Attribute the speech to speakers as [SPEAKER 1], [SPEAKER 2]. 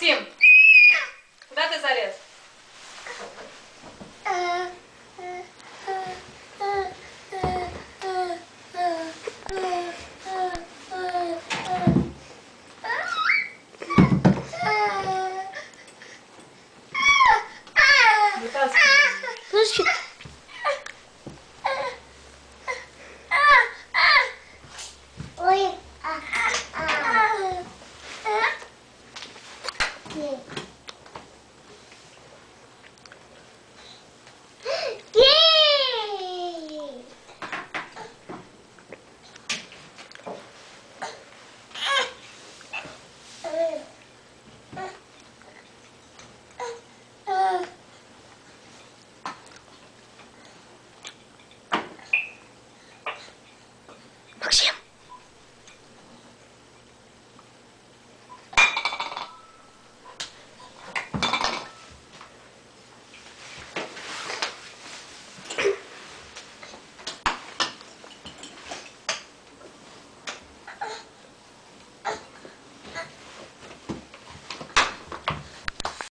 [SPEAKER 1] Максим, куда ты залез?
[SPEAKER 2] Слушай,